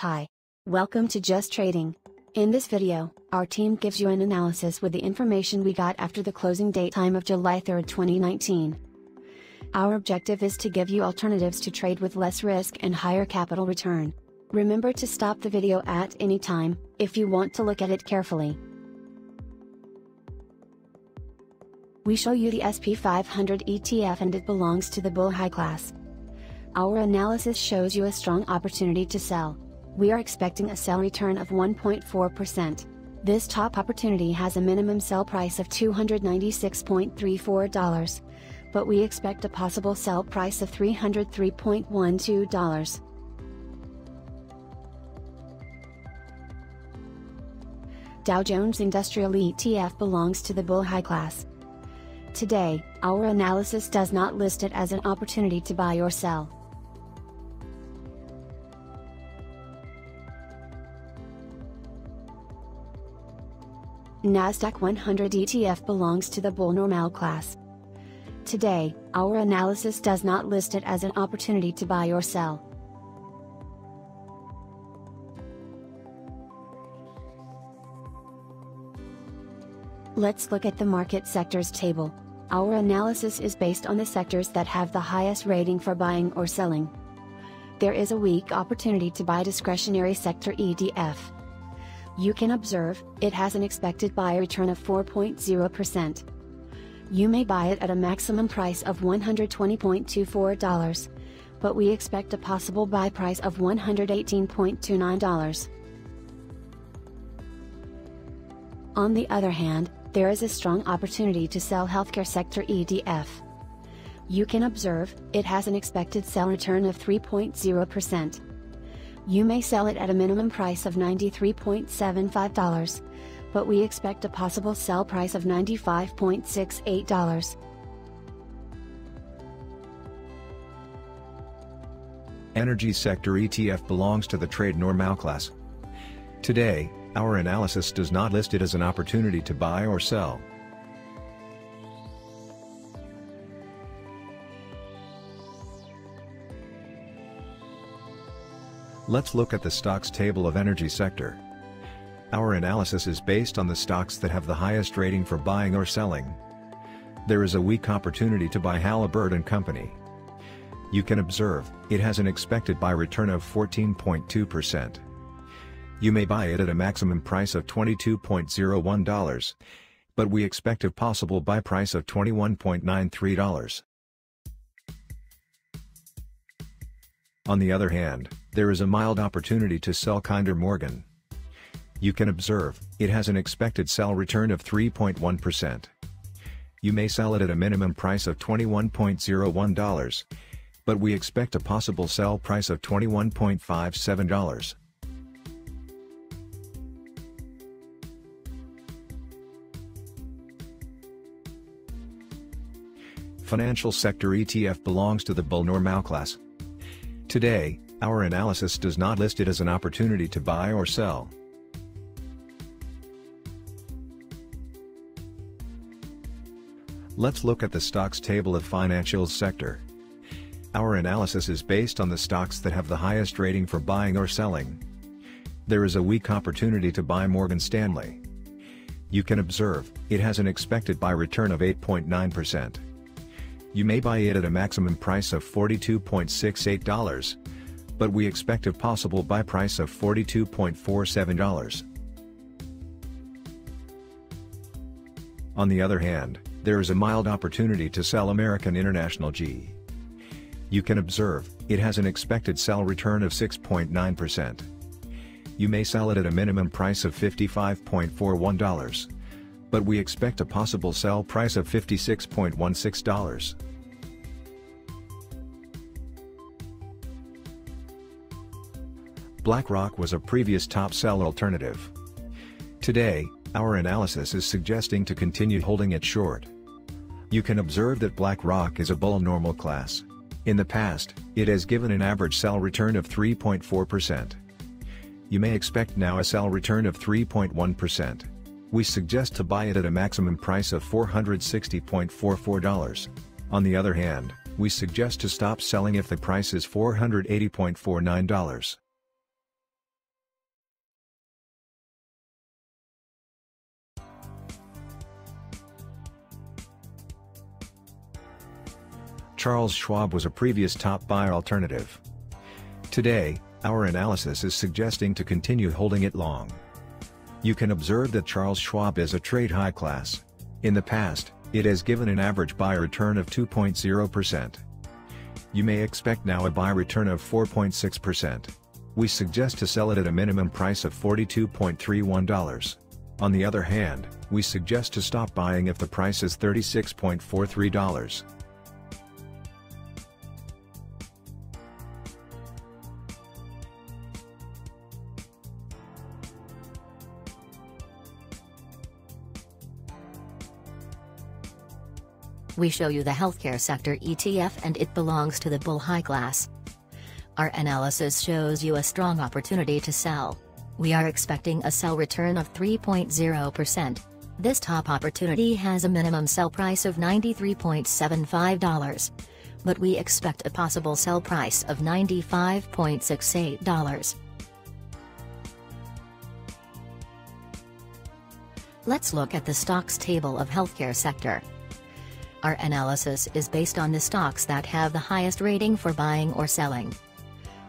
Hi. Welcome to JusTrading. In this video, our team gives you an analysis with the information we got after the closing date time of July 3, 2019. Our objective is to give you alternatives to trade with less risk and higher capital return. Remember to stop the video at any time, if you want to look at it carefully. We show you the SP500 ETF and it belongs to the bull high class. Our analysis shows you a strong opportunity to sell. We are expecting a sell return of 1.4%. This top opportunity has a minimum sell price of $296.34, but we expect a possible sell price of $303.12. Dow Jones Industrial ETF belongs to the bull high class. Today, our analysis does not list it as an opportunity to buy or sell. Nasdaq 100 ETF belongs to the Bull Normal class. Today, our analysis does not list it as an opportunity to buy or sell. Let's look at the market sectors table. Our analysis is based on the sectors that have the highest rating for buying or selling. There is a weak opportunity to buy discretionary sector ETF. You can observe, it has an expected buy return of 4.0%. You may buy it at a maximum price of $120.24, but we expect a possible buy price of $118.29. On the other hand, there is a strong opportunity to sell healthcare sector ETF. You can observe, it has an expected sell return of 3.0%. You may sell it at a minimum price of $93.75, but we expect a possible sell price of $95.68. Energy sector ETF belongs to the trade normal class. Today, our analysis does not list it as an opportunity to buy or sell. Let's look at the stocks table of energy sector. Our analysis is based on the stocks that have the highest rating for buying or selling. There is a weak opportunity to buy Halliburton Company. You can observe, it has an expected buy return of 14.2%. You may buy it at a maximum price of $22.01, but we expect a possible buy price of $21.93. On the other hand, there is a mild opportunity to sell Kinder Morgan. You can observe, it has an expected sell return of 3.1%. You may sell it at a minimum price of $21.01, but we expect a possible sell price of $21.57. Financial sector ETF belongs to the Bull Normal class. Today, our analysis does not list it as an opportunity to buy or sell. Let's look at the stocks table of financials sector. Our analysis is based on the stocks that have the highest rating for buying or selling. There is a weak opportunity to buy Morgan Stanley. You can observe, it has an expected buy return of 8.9%. You may buy it at a maximum price of $42.68, but we expect a possible buy price of $42.47. On the other hand, there is a mild opportunity to sell American International G. You can observe, it has an expected sell return of 6.9%. You may sell it at a minimum price of $55.41 but we expect a possible sell price of $56.16. BlackRock was a previous top sell alternative. Today, our analysis is suggesting to continue holding it short. You can observe that BlackRock is a bull normal class. In the past, it has given an average sell return of 3.4%. You may expect now a sell return of 3.1%. We suggest to buy it at a maximum price of $460.44. On the other hand, we suggest to stop selling if the price is $480.49. Charles Schwab was a previous top buy alternative. Today, our analysis is suggesting to continue holding it long. You can observe that Charles Schwab is a trade high class. In the past, it has given an average buy return of 2.0%. You may expect now a buy return of 4.6%. We suggest to sell it at a minimum price of $42.31. On the other hand, we suggest to stop buying if the price is $36.43. We show you the healthcare sector ETF and it belongs to the bull high class. Our analysis shows you a strong opportunity to sell. We are expecting a sell return of 3.0%. This top opportunity has a minimum sell price of $93.75. But we expect a possible sell price of $95.68. Let's look at the stocks table of healthcare sector. Our analysis is based on the stocks that have the highest rating for buying or selling.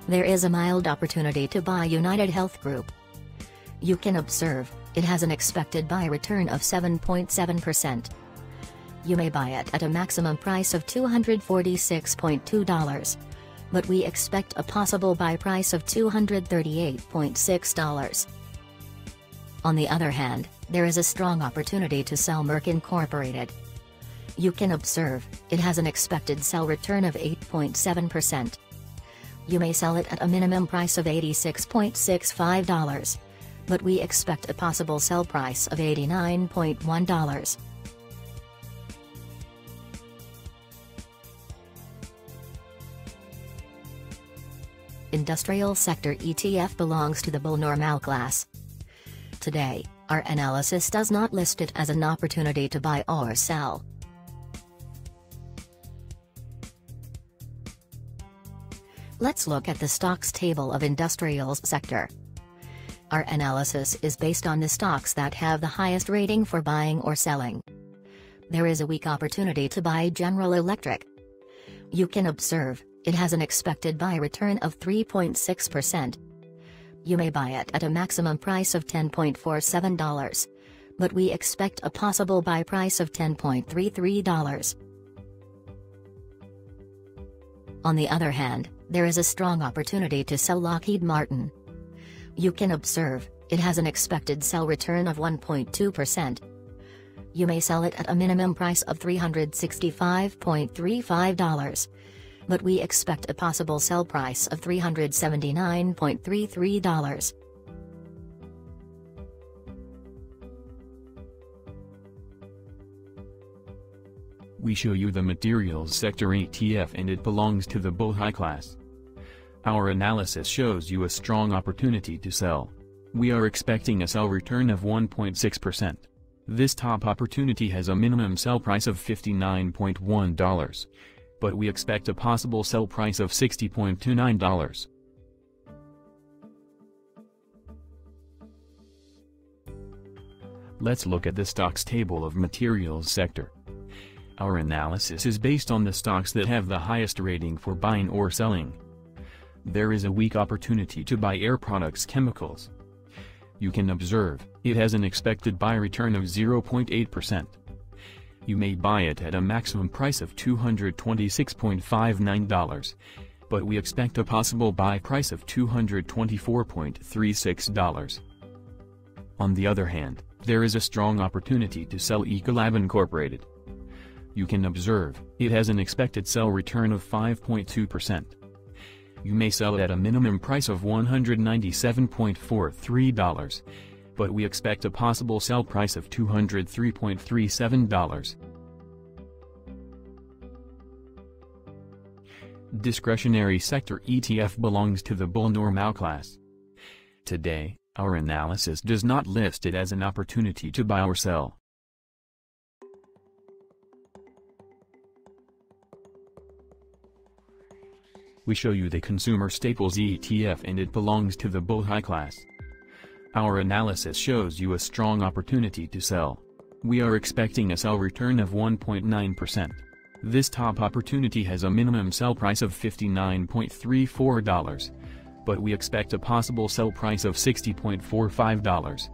There is a mild opportunity to buy United Health Group. You can observe, it has an expected buy return of 7.7%. You may buy it at a maximum price of $246.2. But we expect a possible buy price of $238.6. On the other hand, there is a strong opportunity to sell Merck Incorporated. You can observe, it has an expected sell return of 8.7%. You may sell it at a minimum price of $86.65. But we expect a possible sell price of $89.1. Industrial Sector ETF belongs to the Bull Normal class. Today, our analysis does not list it as an opportunity to buy or sell. Let's look at the stocks table of industrials sector. Our analysis is based on the stocks that have the highest rating for buying or selling. There is a weak opportunity to buy General Electric. You can observe, it has an expected buy return of 3.6%. You may buy it at a maximum price of $10.47. But we expect a possible buy price of $10.33. On the other hand, there is a strong opportunity to sell Lockheed Martin. You can observe, it has an expected sell return of 1.2%. You may sell it at a minimum price of $365.35. But we expect a possible sell price of $379.33. We show you the materials sector ETF and it belongs to the bull high class. Our analysis shows you a strong opportunity to sell. We are expecting a sell return of 1.6%. This top opportunity has a minimum sell price of $59.1. But we expect a possible sell price of $60.29. Let's look at the stocks table of materials sector. Our analysis is based on the stocks that have the highest rating for buying or selling there is a weak opportunity to buy Air Products chemicals. You can observe, it has an expected buy return of 0.8%. You may buy it at a maximum price of $226.59, but we expect a possible buy price of $224.36. On the other hand, there is a strong opportunity to sell Ecolab Incorporated. You can observe, it has an expected sell return of 5.2% you may sell it at a minimum price of $197.43, but we expect a possible sell price of $203.37. Discretionary sector ETF belongs to the bull normal class. Today, our analysis does not list it as an opportunity to buy or sell. We show you the Consumer Staples ETF and it belongs to the bull high class. Our analysis shows you a strong opportunity to sell. We are expecting a sell return of 1.9%. This top opportunity has a minimum sell price of $59.34, but we expect a possible sell price of $60.45.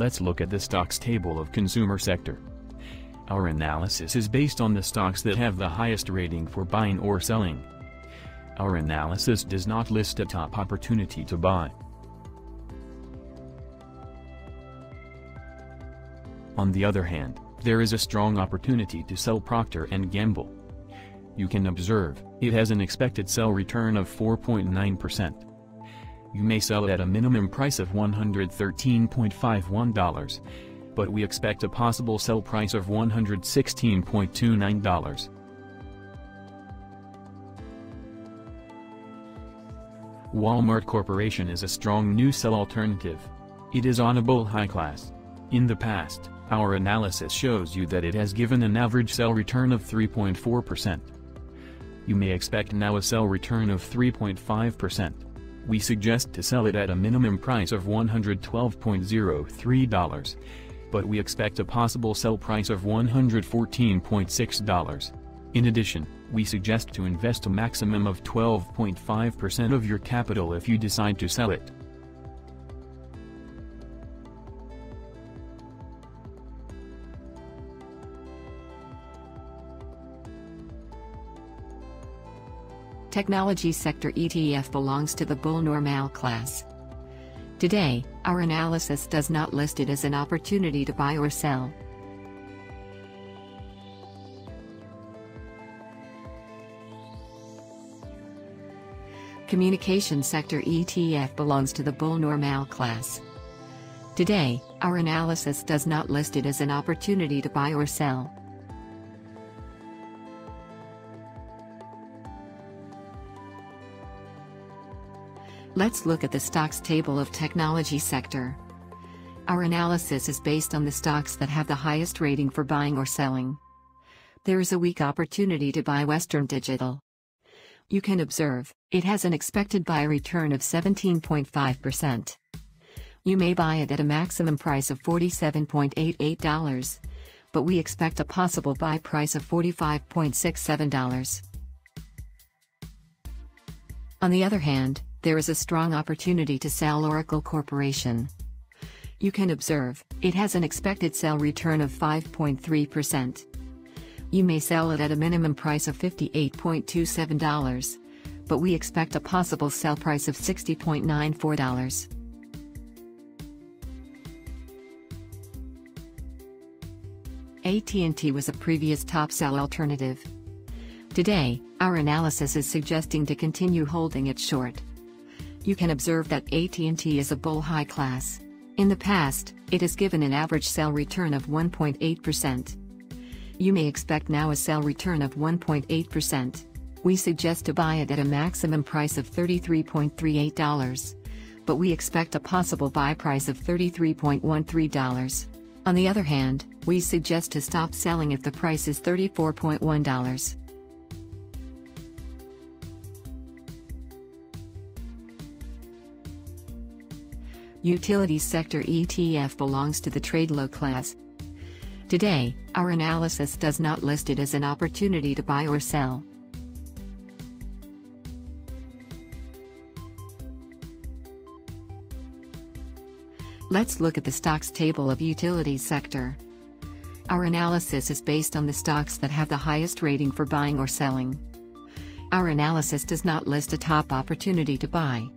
Let's look at the stocks table of consumer sector. Our analysis is based on the stocks that have the highest rating for buying or selling. Our analysis does not list a top opportunity to buy. On the other hand, there is a strong opportunity to sell Procter & Gamble. You can observe, it has an expected sell return of 4.9% you may sell it at a minimum price of $113.51, but we expect a possible sell price of $116.29. Walmart Corporation is a strong new sell alternative. It is bull high class. In the past, our analysis shows you that it has given an average sell return of 3.4%. You may expect now a sell return of 3.5% we suggest to sell it at a minimum price of $112.03, but we expect a possible sell price of $114.6. In addition, we suggest to invest a maximum of 12.5% of your capital if you decide to sell it. Technology sector ETF belongs to the Bull Normal class. Today, our analysis does not list it as an opportunity to buy or sell. Communication sector ETF belongs to the Bull Normal class. Today, our analysis does not list it as an opportunity to buy or sell. Let's look at the stocks table of technology sector. Our analysis is based on the stocks that have the highest rating for buying or selling. There is a weak opportunity to buy Western Digital. You can observe, it has an expected buy return of 17.5%. You may buy it at a maximum price of $47.88, but we expect a possible buy price of $45.67. On the other hand, there is a strong opportunity to sell Oracle Corporation. You can observe, it has an expected sell return of 5.3%. You may sell it at a minimum price of $58.27, but we expect a possible sell price of $60.94. AT&T was a previous top sell alternative. Today, our analysis is suggesting to continue holding it short you can observe that AT&T is a bull high class. In the past, it has given an average sell return of 1.8%. You may expect now a sell return of 1.8%. We suggest to buy it at a maximum price of $33.38, but we expect a possible buy price of $33.13. On the other hand, we suggest to stop selling if the price is $34.1. Utilities sector ETF belongs to the trade low class. Today, our analysis does not list it as an opportunity to buy or sell. Let's look at the stocks table of utilities sector. Our analysis is based on the stocks that have the highest rating for buying or selling. Our analysis does not list a top opportunity to buy.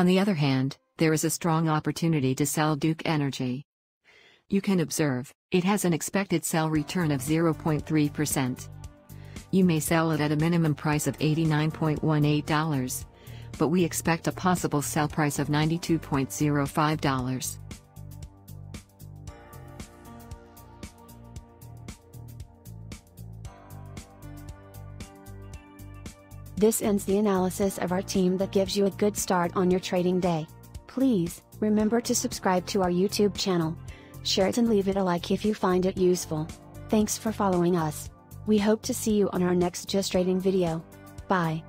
On the other hand, there is a strong opportunity to sell Duke Energy. You can observe, it has an expected sell return of 0.3%. You may sell it at a minimum price of $89.18, but we expect a possible sell price of $92.05. This ends the analysis of our team that gives you a good start on your trading day. Please, remember to subscribe to our YouTube channel. Share it and leave it a like if you find it useful. Thanks for following us. We hope to see you on our next JusTrading video. Bye.